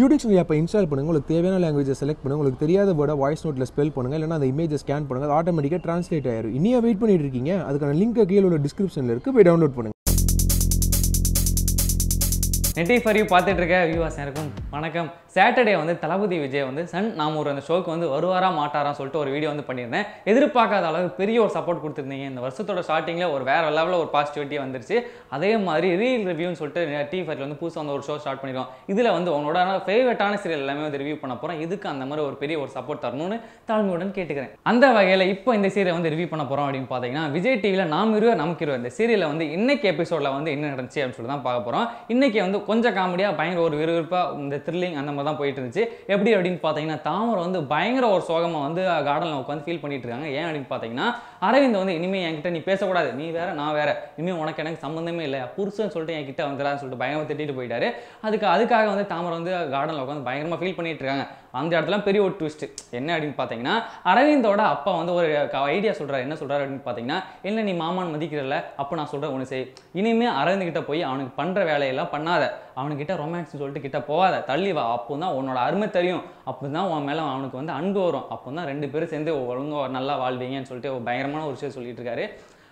யூடிக்ஷனரி ஆப்பை இன்ஸ்டால் பண்ணுங்கள் உங்களுக்கு தேவையான லாங்குவேஜை செலக்ட் பண்ணுங்க. உங்களுக்கு தெரியாத வேர்டை வாய்ஸ் நோட்டில் ஸ்பெல் பண்ணுங்கள் இல்லைனா அந்த இமேஜை ஸ்கேன் பண்ணுங்கள் அது ஆட்டோமேட்டிக்காக ட்ரான்ஸ்லேட் ஆயிரும். இனியா வெயிட் பண்ணிட்டு இருக்கீங்க. அதுக்கான லிங்க் கீழே உள்ள டிஸ்கிரிப்ஷனில் இருக்கு. போய் டவுன்லோட் பண்ணுங்கள் நெட்டி ஃபர் யூ பார்த்துட்டு இருக்க வியூவாஸ் எனக்கும் வணக்கம். சாட்டர்டே வந்து தளபதி விஜய் வந்து சன் நாம் ஒரு அந்த ஷோக்கு வந்து வருவாரா மாட்டாரான்னு சொல்லிட்டு ஒரு வீடியோ வந்து பண்ணியிருந்தேன். எதிர்பார்க்காத அளவுக்கு பெரிய ஒரு சப்போர்ட் கொடுத்துருந்தீங்க. இந்த வருஷத்தோட ஸ்டார்டிங்கில் ஒரு வேற லெவலில் ஒரு பாசிட்டிவிட்டி வந்துருச்சு. அதே மாதிரி ரீல் ரிவ்யூன்னு சொல்லிட்டு டி ஃபர்ல வந்து புதுசாக வந்து ஒரு ஷோ ஸ்டார்ட் பண்ணிடுவோம் இதில் வந்து உங்களோட ஃபேவரட்டான சீரியல் எல்லாமே வந்து ரிவ்யூ பண்ண போகிறோம் இதுக்கு அந்த மாதிரி ஒரு பெரிய ஒரு சப்போர்ட் தரணும்னு தாழ்மையுடன் கேட்டுக்கிறேன். அந்த வகையில் இப்போ இந்த சீரியல் வந்து ரிவ்யூ பண்ண போகிறோம் அப்படின்னு பார்த்தீங்கன்னா விஜய் டிவியில் நாம் இருவர் நமக்கு இருவர் இந்த சீரியலில் வந்து இன்னைக்கு எபிசோடில் வந்து என்ன நடந்துச்சு அப்படின்னு சொல்லி தான் பார்க்க போகிறோம் இன்னைக்கு வந்து கொஞ்சம் காமெடியாக பயங்கர ஒரு விறுவிறுப்பாக இந்த த்ரில்லிங் அந்த மாதிரி தான் போயிட்டு இருந்துச்சு. எப்படி அப்படின்னு பார்த்தீங்கன்னா தாமரை வந்து பயங்கர ஒரு சோகமாக வந்து கார்டனில் உட்காந்து ஃபீல் பண்ணிட்டு இருக்காங்க. ஏன் அப்படின்னு பார்த்தீங்கன்னா அரவிந்த் வந்து இனிமேல் என்கிட்ட நீ பேசக்கூடாது. நீ வேற நான் வேற. இனிமேல் உனக்கு எனக்கு சம்மந்தமே இல்லை. புருஷன் சொல்லிட்டு என்கிட்ட வந்துடான்னு சொல்லிட்டு பயங்கரமாக திட்டிட்டு போயிட்டாரு. அதுக்கு அதுக்காக வந்து தாமரை வந்து கார்டனில் உட்காந்து பயங்கரமாக ஃபீல் பண்ணிட்டு இருக்காங்க. அந்த இடத்துல பெரிய ஒரு ட்விஸ்ட் என்ன அப்படின்னு பார்த்தீங்கன்னா அரவிந்தோட அப்பா வந்து ஒரு ஐடியா சொல்கிறார் என்ன சொல்கிறார் அப்படின்னு பார்த்தீங்கன்னா இல்லை நீ மாமான் மதிக்கிறல அப்போ நான் சொல்கிறேன் ஒன்று செய். இனிமேல் அரவிந்த் கிட்டே போய் அவனுக்கு பண்ணுற வேலையெல்லாம் பண்ணாத. அவனுக்கிட்ட ரொமான்ஸ் சொல்லிட்டு கிட்ட போகாத. தள்ளி வா. அப்போ தான் உன்னோட அருமை தெரியும். அப்போ தான் உன் மேலே அவனுக்கு வந்து அன்பு வரும். அப்போ தான் ரெண்டு பேரும் சேர்ந்து ஒழுங்காக நல்லா வாழ்வீங்கன்னு சொல்லிட்டு ஒரு பயங்கரமான ஒரு விஷயம் சொல்லிட்டு இருக்காரு.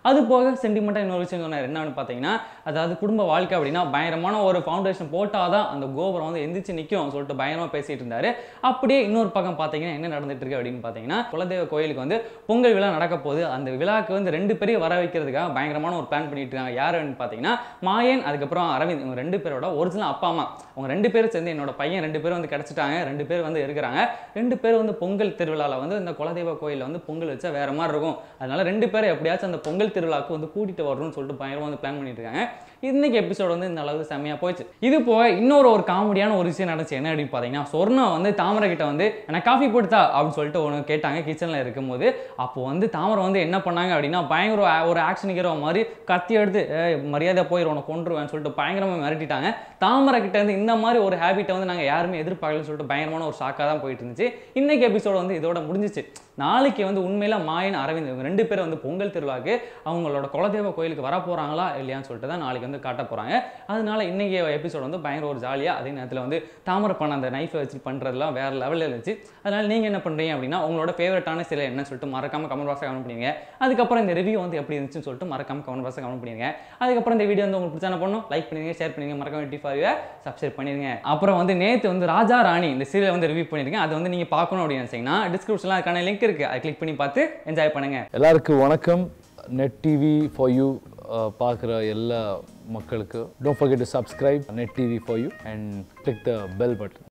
அது போக சென்டிமெண்ட்டாக இன்னொரு விஷயம் சொன்னார். என்னன்னு பார்த்தீங்கன்னா அதாவது குடும்ப வாழ்க்கை அப்படின்னா பயங்கரமான ஒரு ஃபவுண்டேஷன் போட்டால் தான் அந்த கோபுரம் வந்து எந்திரிச்சு நிற்கும் சொல்லிட்டு பயங்கரமாக பேசிகிட்டு இருந்தார். அப்படியே இன்னொரு பக்கம் பார்த்தீங்கன்னா என்ன நடந்துட்டு இருக்கு அப்படின்னு பார்த்தீங்கன்னா குலதெய்வ கோயிலுக்கு வந்து பொங்கல் விழா நடக்க போகுது. அந்த விழாக்கு வந்து ரெண்டு பேரையும் வர வைக்கிறதுக்காக பயங்கரமான ஒரு பிளான் பண்ணிட்டு இருக்காங்க. யார் அப்படின்னு பார்த்தீங்கன்னா மாயன் அதுக்கப்புறம் அரவிந்த். இவங்க ரெண்டு பேரோட ஒரிஜினல் அப்பா அம்மா. அவங்க ரெண்டு பேரும் சேர்ந்து என்னோட பையன் ரெண்டு பேரும் வந்து கிடச்சிட்டாங்க. ரெண்டு பேர் வந்து இருக்கிறாங்க. ரெண்டு பேர் வந்து பொங்கல் திருவிழாவில் வந்து இந்த குலதெய்வ கோயிலில் வந்து பொங்கல் வச்சா வேற மாதிரி இருக்கும். அதனால ரெண்டு பேரும் எப்படியாச்சும் அந்த பொங்கல் திருவிழாவுக்கு வந்து கூட்டிட்டு வரணும்னு சொல்லிட்டு பயங்கரமாக வந்து பிளான் பண்ணிட்டு இருக்காங்க இன்னைக்கு எபிசோட் வந்து இந்த அளவுக்கு செம்மையாக போச்சு இது போக இன்னொரு ஒரு காமெடியான ஒரு விஷயம் நடந்துச்சு. என்ன அப்படின்னு பார்த்தீங்கன்னா சொர்ணா வந்து தாமரை கிட்ட வந்து எனக்கு காஃபி போட்டுதா அப்படின்னு சொல்லிட்டு ஒன்று கேட்டாங்க கிச்சனில் இருக்கும்போது. அப்போ வந்து தாமரை வந்து என்ன பண்ணாங்க அப்படின்னா பயங்கர ஒரு ஆக்ஷன் ஹீரோ மாதிரி கத்தி எடுத்து மரியாதை போயிடும் உனக்கு கொண்டுருவேன்னு சொல்லிட்டு பயங்கரமாக மிரட்டிட்டாங்க. தாமரை கிட்ட இருந்து இந்த மாதிரி ஒரு ஹேபிட்டை வந்து நாங்கள் யாருமே எதிர்பார்க்கலன்னு சொல்லிட்டு பயங்கரமான ஒரு ஷாக்காக தான் போயிட்டு இருந்துச்சு. இன்னைக்கு எபிசோட் வந்து இதோட முடிஞ்சிச்சு. நாளைக்கு வந்து உண்மையில மாயன் அரவிந்த் இவங்க ரெண்டு பேரும் வந்து பொங்கல் திருவிழாக்கு அவங்களோட குலதெய்வ கோயிலுக்கு வர போகிறாங்களா இல்லையான்னு சொல்லிட்டு தான் நாளைக்கு வந்து காட்ட போகிறாங்க அதனால இன்றைக்கி எபிசோட் வந்து பயங்கர ஒரு ஜாலியாக அதே நேரத்தில் வந்து தாமரை பண்ண அந்த நைஃபை வச்சு பண்ணுறதுலாம் வேற லெவலில் இருந்துச்சு. அதனால் நீங்கள் என்ன பண்ணுறீங்க அப்படின்னா உங்களோட ஃபேவரட்டான சிலை என்ன சொல்லிட்டு மறக்காம கமெண்ட் பாக்ஸை கமெண்ட் பண்ணுங்க அதுக்கப்புறம் இந்த ரிவ்யூ வந்து எப்படி இருந்துச்சுன்னு சொல்லிட்டு மறக்காம கமெண்ட் பாக்ஸை கமெண்ட் பண்ணிடுங்க. அதுக்கப்புறம் இந்த வீடியோ வந்து உங்களுக்கு பிடிச்சா பண்ணும் லைக் பண்ணுங்க ஷேர் பண்ணுங்க மறக்காம டி ஃபார் சப்ஸ்கிரைப் பண்ணிடுங்க. அப்புறம் வந்து நேற்று வந்து ராஜா ராணி இந்த சீரியல் வந்து ரிவ்யூ பண்ணியிருக்கேன். அதை வந்து நீங்கள் பார்க்கணும் அப்படின்னு நினைச்சீங்கன்னா டிஸ்கிரிப்ஷனில் அதுக்கான லிங்க் இருக்குது அதை கிளிக் பண்ணி பார்த்து என்ஜாய் பண்ணுங்கள் எல்லாருக்கும் வணக்கம். நெட் டிவி ஃபார் யூ பார்க்குற எல்லா மக்களுக்கு don't forget to subscribe net TV for you and click the bell button